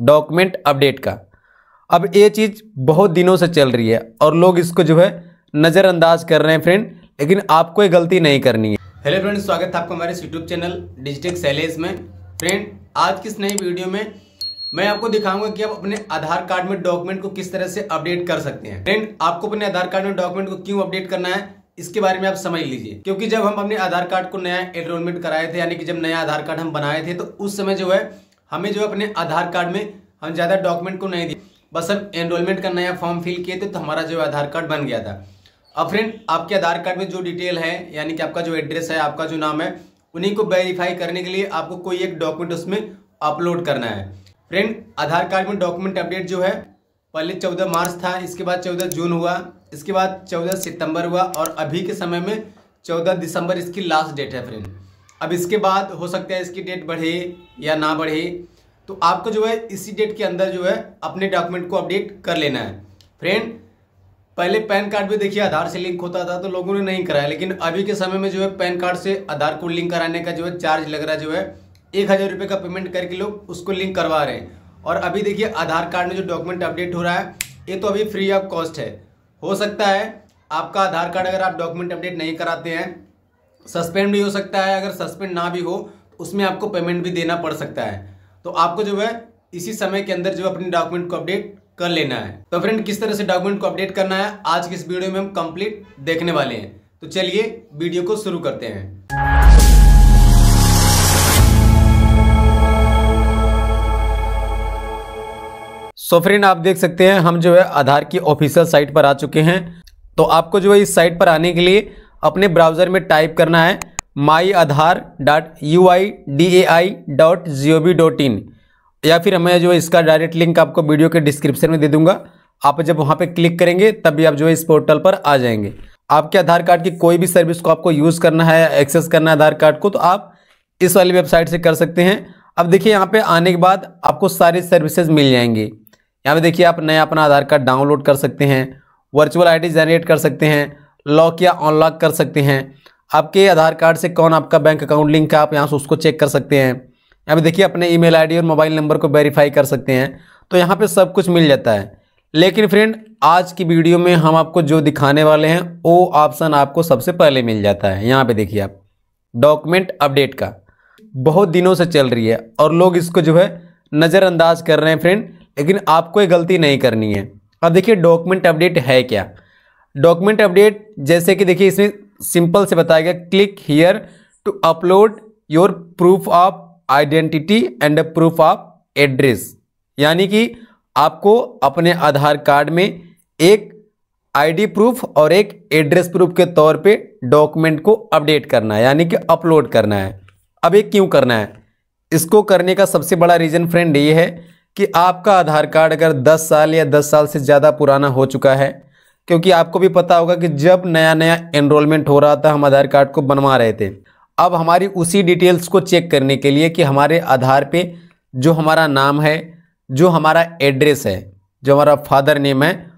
Document update का। अब ये चीज़ बहुत दिनों से चल रही है और लोग इसको जो है नज़रअंदाज कर रहे हैं फ्रेंड, लेकिन आपको ये गलती नहीं करनी है। हेलो फ्रेंड स्वागत है आपका हमारे यूट्यूब चैनल डिजिटेक सैलेज में। फ्रेंड, आज की इस नई वीडियो में मैं आपको दिखाऊँगा कि आप अपने आधार कार्ड में डॉक्यूमेंट को किस तरह से अपडेट कर सकते हैं। फ्रेंड, आपको अपने आधार कार्ड में डॉक्यूमेंट को क्यों अपडेट करना है, इसके बारे में आप समझ लीजिए। क्योंकि जब हम अपने आधार कार्ड को नया एनरोलमेंट कराए थे, यानी कि जब नया आधार कार्ड हम बनाए थे तो उस समय जो है हमें जो अपने आधार कार्ड में हम ज़्यादा डॉक्यूमेंट को नहीं दिए बस हम एनरोलमेंट का नया फॉर्म फिल किए थे तो हमारा जो आधार कार्ड बन गया था। अब फ्रेंड आपके आधार कार्ड में जो डिटेल है, यानी कि आपका जो एड्रेस है, आपका जो नाम है, उन्हीं को वेरीफाई करने के लिए आपको कोई एक डॉक्यूमेंट उसमें अपलोड करना है। फ्रेंड आधार कार्ड में डॉक्यूमेंट अपडेट जो है, पहले चौदह मार्च था, इसके बाद चौदह जून हुआ, इसके बाद चौदह सितंबर हुआ और अभी के समय में चौदह दिसंबर इसकी लास्ट डेट है फ्रेंड अब इसके बाद हो सकता है इसकी डेट बढ़े या ना बढ़े तो आपको जो है इसी डेट के अंदर जो है अपने डॉक्यूमेंट को अपडेट कर लेना है। फ्रेंड पहले पैन कार्ड भी देखिए, आधार से लिंक होता था तो लोगों ने नहीं कराया, लेकिन अभी के समय में जो है पैन कार्ड से आधार को लिंक कराने का जो है चार्ज लग रहा है, जो है एक हज़ार रुपये का पेमेंट करके लोग उसको लिंक करवा रहे हैं। और अभी देखिए आधार कार्ड में जो डॉक्यूमेंट अपडेट हो रहा है, ये तो अभी फ्री ऑफ़ कॉस्ट है। हो सकता है आपका आधार कार्ड अगर आप डॉक्यूमेंट अपडेट नहीं कराते हैं सस्पेंड भी हो सकता है, अगर सस्पेंड ना भी हो तो उसमें आपको पेमेंट भी देना पड़ सकता है। तो आपको जो है, इसी समय के अंदर जो अपने डॉक्यूमेंट को अपडेट कर लेना है। तो फ्रेंड किस तरह से डॉक्यूमेंट को अपडेट करना है, आज की इस वीडियो में हम कंप्लीट देखने वाले हैं। तो चलिए वीडियो को शुरू करते हैं। सो so फ्रेंड आप देख सकते हैं, हम जो है, आधार की ऑफिशियल साइट पर आ चुके हैं। तो आपको जो है, इस साइट पर आने के लिए अपने ब्राउज़र में टाइप करना है my Aadhaar dot U I D A I dot G O V dot in या फिर मैं जो इसका डायरेक्ट लिंक आपको वीडियो के डिस्क्रिप्शन में दे दूँगा। आप जब वहाँ पे क्लिक करेंगे, तभी आप जो है इस पोर्टल पर आ जाएँगे। आपके आधार कार्ड की कोई भी सर्विस को आपको यूज़ करना है या एक्सेस करना है आधार कार्ड को तो आप इस वाली वेबसाइट से कर सकते हैं। अब देखिए, यहाँ पे आने के बाद आपको सारी सर्विसेज़ मिल जाएँगी। यहाँ पे देखिए, आप नया अपना आधार कार्ड डाउनलोड कर सकते हैं वर्चुअल आईडी जनरेट कर सकते हैं लॉक या अनलॉक कर सकते हैं। आपके आधार कार्ड से कौन आपका बैंक अकाउंट लिंक है, आप यहाँ से उसको चेक कर सकते हैं। यहाँ पे देखिए, अपने ईमेल आईडी और मोबाइल नंबर को वेरीफाई कर सकते हैं। तो यहाँ पे सब कुछ मिल जाता है। लेकिन फ्रेंड, आज की वीडियो में हम आपको जो दिखाने वाले हैं, वो ऑप्शन आपको सबसे पहले मिल जाता है। यहाँ पे देखिए आप, डॉक्यूमेंट अपडेट का। बहुत दिनों से चल रही है और लोग इसको जो है नज़रअंदाज कर रहे हैं फ्रेंड, लेकिन आपको ये गलती नहीं करनी है। अब देखिए, डॉक्यूमेंट अपडेट है क्या? डॉक्यूमेंट अपडेट, जैसे कि देखिए इसमें सिंपल से बताया गया, click here to upload your proof of identity and proof of address यानी कि आपको अपने आधार कार्ड में एक आईडी प्रूफ और एक एड्रेस प्रूफ के तौर पे डॉक्यूमेंट को अपडेट करना है, यानी कि अपलोड करना है। अब ये क्यों करना है? इसको करने का सबसे बड़ा रीज़न फ्रेंड ये है कि आपका आधार कार्ड अगर 10 साल या 10 साल से ज़्यादा पुराना हो चुका है क्योंकि आपको भी पता होगा कि जब नया नया एनरोलमेंट हो रहा था, हम आधार कार्ड को बनवा रहे थे। अब हमारी उसी डिटेल्स को चेक करने के लिए कि हमारे आधार पे जो हमारा नाम है, जो हमारा एड्रेस है, जो हमारा फादर नेम है,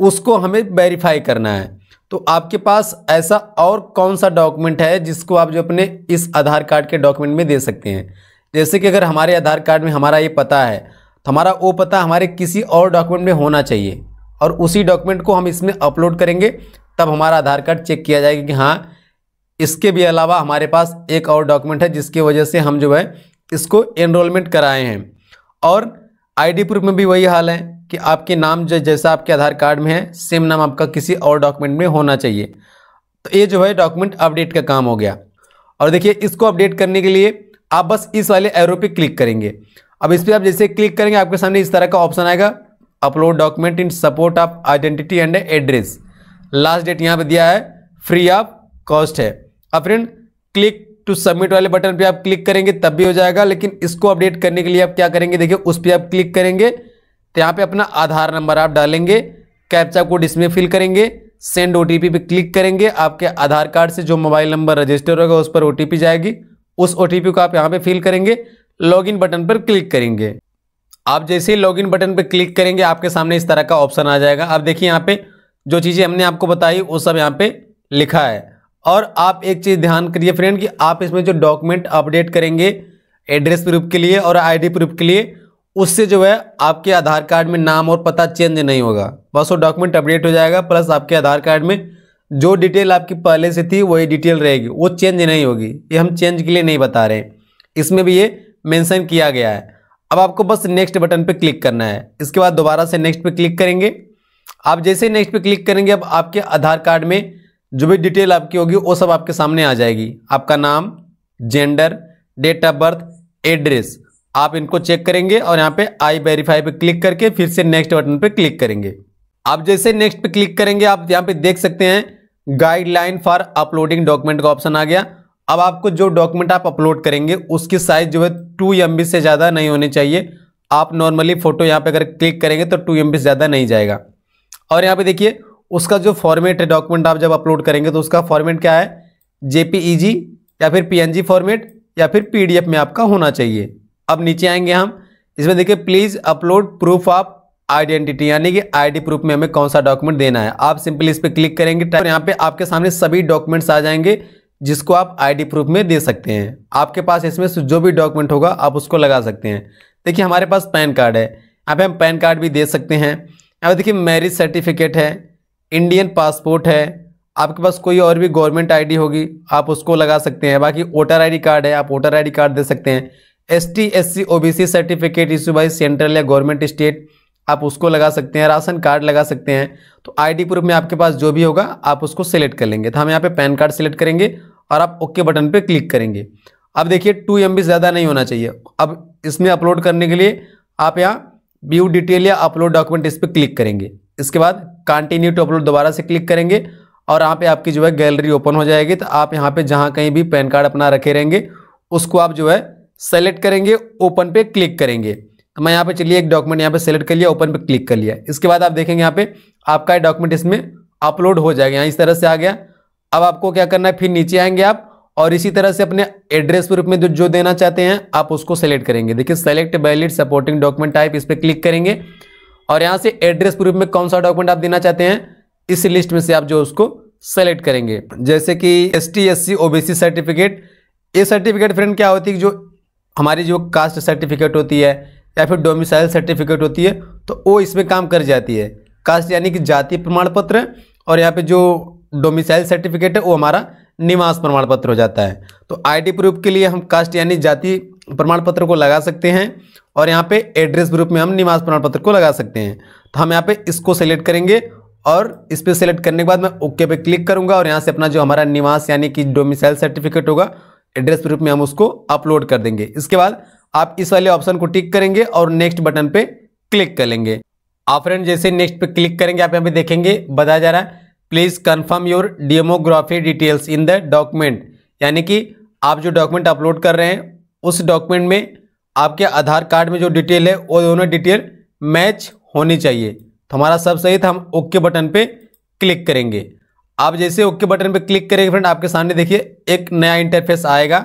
उसको हमें वेरीफाई करना है। तो आपके पास ऐसा और कौन सा डॉक्यूमेंट है जिसको आप जो अपने इस आधार कार्ड के डॉक्यूमेंट में दे सकते हैं? जैसे कि अगर हमारे आधार कार्ड में हमारा ये पता है तो हमारा वो पता हमारे किसी और डॉक्यूमेंट में होना चाहिए। और उसी डॉक्यूमेंट को हम इसमें अपलोड करेंगे, तब हमारा आधार कार्ड चेक किया जाएगा कि हाँ इसके भी अलावा हमारे पास एक और डॉक्यूमेंट है जिसकी वजह से हम जो है इसको एनरोलमेंट कराए हैं। और आईडी प्रूफ में भी वही हाल है कि आपके नाम जैसा आपके आधार कार्ड में है सेम नाम आपका किसी और डॉक्यूमेंट में होना चाहिए। तो ये जो है डॉक्यूमेंट अपडेट का काम हो गया। और देखिए, इसको अपडेट करने के लिए आप बस इस वाले एरो पे क्लिक करेंगे। अब इस पर आप जैसे क्लिक करेंगे, आपके सामने इस तरह का ऑप्शन आएगा। Upload document in support of identity and address last date यहाँ पे दिया है फ्री ऑफ़ कॉस्ट है। अब फ्रेंड क्लिक टू सबमिट वाले बटन पे आप क्लिक करेंगे, तब भी हो जाएगा, लेकिन इसको अपडेट करने के लिए आप क्या करेंगे, देखिए, उस पर आप क्लिक करेंगे तो यहाँ पे अपना आधार नंबर आप डालेंगे कैप्चा कोड इसमें फिल करेंगे सेंड ओ पे क्लिक करेंगे, आपके आधार कार्ड से जो मोबाइल नंबर रजिस्टर होगा, उस पर ओटीपी जाएगी, उस ओटीपी को आप यहाँ पे फिल करेंगे लॉगिन बटन पर क्लिक करेंगे। आप जैसे ही लॉगिन बटन पर क्लिक करेंगे, आपके सामने इस तरह का ऑप्शन आ जाएगा। अब देखिए यहाँ पे जो चीज़ें हमने आपको बताई, वो सब यहाँ पे लिखा है। और आप एक चीज़ ध्यान करिए फ्रेंड कि आप इसमें जो डॉक्यूमेंट अपडेट करेंगे एड्रेस प्रूफ के लिए और आईडी प्रूफ के लिए, उससे जो है आपके आधार कार्ड में नाम और पता चेंज नहीं होगा। बस वो डॉक्यूमेंट अपडेट हो जाएगा प्लस आपके आधार कार्ड में जो डिटेल आपकी पहले से थी, वही डिटेल रहेगी। वो चेंज नहीं होगी। ये हम चेंज के लिए नहीं बता रहे इसमें भी ये मेंशन किया गया है। अब आपको बस नेक्स्ट बटन पे क्लिक करना है। इसके बाद दोबारा से नेक्स्ट पे क्लिक करेंगे। आप जैसे नेक्स्ट पे क्लिक करेंगे, अब आपके आधार कार्ड में जो भी डिटेल आपकी होगी, वो सब आपके सामने आ जाएगी। आपका नाम gender date of birth address आप इनको चेक करेंगे और यहाँ पे आई वेरीफाई पे क्लिक करके फिर से नेक्स्ट बटन पे क्लिक करेंगे। आप जैसे नेक्स्ट पे क्लिक करेंगे, आप यहाँ पे देख सकते हैं गाइडलाइन फॉर अपलोडिंग डॉक्यूमेंट का ऑप्शन आ गया। अब आपको जो डॉक्यूमेंट आप अपलोड करेंगे, उसकी साइज़ जो है टू एमबी से ज़्यादा नहीं होनी चाहिए। आप नॉर्मली फ़ोटो यहाँ पे अगर क्लिक करेंगे तो टू एमबी से ज़्यादा नहीं जाएगा। और यहाँ पे देखिए, उसका जो फॉर्मेट है डॉक्यूमेंट आप जब अपलोड करेंगे तो उसका फॉर्मेट क्या है? जेपीईजी या फिर पीएनजी फॉर्मेट या फिर पीडीएफ में आपका होना चाहिए। अब नीचे आएँगे हम। इसमें देखिए please upload proof of identity यानी कि आईडी प्रूफ में हमें कौन सा डॉक्यूमेंट देना है। आप सिंपली इस पर क्लिक करेंगे और यहाँ पे आपके सामने सभी डॉक्यूमेंट्स आ जाएँगे। जिसको आप आईडी प्रूफ में दे सकते हैं। आपके पास इसमें से जो भी डॉक्यूमेंट होगा, आप उसको लगा सकते हैं। देखिए, हमारे पास पैन कार्ड है। यहाँ पे हम पैन कार्ड भी दे सकते हैं। यहाँ पे देखिए मैरिज सर्टिफिकेट है इंडियन पासपोर्ट है, आपके पास कोई और भी गवर्नमेंट आईडी होगी, आप उसको लगा सकते हैं। बाकी वोटर आईडी कार्ड है, आप वोटर आईडी कार्ड दे सकते हैं। S T S C O B C certificate issue by central या गवर्नमेंट स्टेट आप उसको लगा सकते हैं, राशन कार्ड लगा सकते हैं। तो आईडी प्रूफ में आपके पास जो भी होगा, आप उसको सिलेक्ट कर लेंगे। तो हम यहाँ पे पैन कार्ड सेलेक्ट करेंगे और आप ओके बटन पे क्लिक करेंगे। अब देखिए टू एमबी ज़्यादा नहीं होना चाहिए। अब इसमें अपलोड करने के लिए आप यहाँ व्यू डिटेल या अपलोड डॉक्यूमेंट इस पर क्लिक करेंगे। इसके बाद कंटिन्यू टू अपलोड दोबारा से क्लिक करेंगे और यहाँ पे आपकी जो है गैलरी ओपन हो जाएगी। तो आप यहाँ पे जहाँ कहीं भी पैन कार्ड अपना रखे रहेंगे, उसको आप जो है सेलेक्ट करेंगे ओपन पे क्लिक करेंगे। मैं यहाँ पे चलिए एक डॉक्यूमेंट यहाँ पे सेलेक्ट कर लिया ओपन पे क्लिक कर लिया। इसके बाद आप देखेंगे यहाँ पे आपका डॉक्यूमेंट इसमें अपलोड हो जाएगा। यहाँ इस तरह से आ गया। अब आपको क्या करना है? फिर नीचे आएँगे आप और इसी तरह से अपने एड्रेस प्रूफ में जो जो देना चाहते हैं, आप उसको सेलेक्ट करेंगे। देखिए select valid supporting document type इस पर क्लिक करेंगे और यहाँ से एड्रेस प्रूफ में कौन सा डॉक्यूमेंट आप देना चाहते हैं, इस लिस्ट में से आप जो उसको सेलेक्ट करेंगे। जैसे कि S T S C OBC certificate ये सर्टिफिकेट फ्रेंड क्या होती है जो हमारी जो कास्ट सर्टिफिकेट होती है या फिर डोमिसाइल सर्टिफिकेट होती है तो वो इसमें काम कर जाती है। कास्ट यानी कि जाति प्रमाण पत्र और यहाँ पे जो डोमिसाइल सर्टिफिकेट है, वो हमारा निवास प्रमाण पत्र हो जाता है। तो आईडी प्रूफ के लिए हम कास्ट यानी जाति प्रमाण पत्र को लगा सकते हैं और यहाँ पे एड्रेस प्रूफ में हम निवास प्रमाण पत्र को लगा सकते हैं। तो हम यहाँ पे इसको सेलेक्ट करेंगे और इस पर सेलेक्ट करने के बाद मैं ओके पे क्लिक करूँगा और यहाँ से अपना जो हमारा निवास यानी कि डोमिसाइल सर्टिफिकेट होगा एड्रेस प्रूफ में हम उसको अपलोड कर देंगे। इसके बाद आप इस वाले ऑप्शन को टिक करेंगे और नेक्स्ट बटन पे क्लिक कर लेंगे। आप फ्रेंड, जैसे नेक्स्ट पे क्लिक करेंगे, आप यहाँ पे देखेंगे, बताया जा रहा है। Please confirm your demography details in the document यानी कि आप जो डॉक्यूमेंट अपलोड कर रहे हैं, उस डॉक्यूमेंट में आपके आधार कार्ड में जो डिटेल है, वो दोनों डिटेल मैच होनी चाहिए। तो हमारा सब सही था, हम ओके बटन पे क्लिक करेंगे। आप जैसे ओके बटन पे क्लिक करेंगे, फ्रेंड, आपके सामने देखिए, एक नया इंटरफेस आएगा।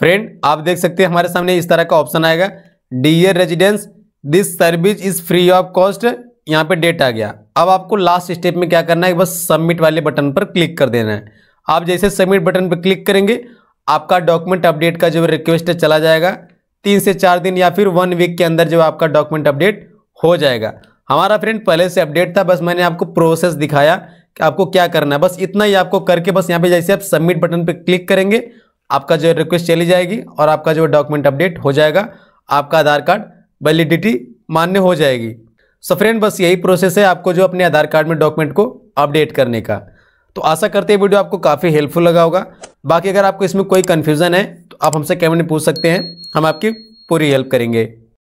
फ्रेंड आप देख सकते हैं हमारे सामने इस तरह का ऑप्शन आएगा। Dear residence this service is free of cost यहाँ पे डेट आ गया। अब आपको लास्ट स्टेप में क्या करना है? बस सबमिट वाले बटन पर क्लिक कर देना है। आप जैसे सबमिट बटन पर क्लिक करेंगे, आपका डॉक्यूमेंट अपडेट का जो रिक्वेस्ट है चला जाएगा, तीन से चार दिन या फिर वन वीक के अंदर जो आपका डॉक्यूमेंट अपडेट हो जाएगा। हमारा फ्रेंड पहले से अपडेट था, बस मैंने आपको प्रोसेस दिखाया कि आपको क्या करना है। बस इतना ही आपको करके बस यहाँ पे जैसे आप सबमिट बटन पे क्लिक करेंगे आपका जो रिक्वेस्ट चली जाएगी और आपका जो डॉक्यूमेंट अपडेट हो जाएगा, आपका आधार कार्ड वैलिडिटी मान्य हो जाएगी। सो फ्रेंड बस यही प्रोसेस है आपको जो अपने आधार कार्ड में डॉक्यूमेंट को अपडेट करने का। तो आशा करते हैं वीडियो आपको काफ़ी हेल्पफुल लगा होगा। बाकी अगर आपको इसमें कोई कन्फ्यूज़न है तो आप हमसे कमेंट पूछ सकते हैं। हम आपकी पूरी हेल्प करेंगे।